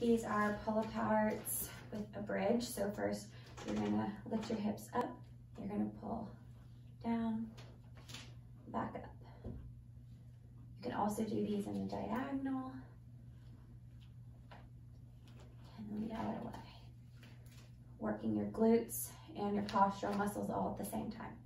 These are pull-aparts with a bridge. So first you're gonna lift your hips up. You're gonna pull down, back up. You can also do these in the diagonal and the other way. Working your glutes and your postural muscles all at the same time.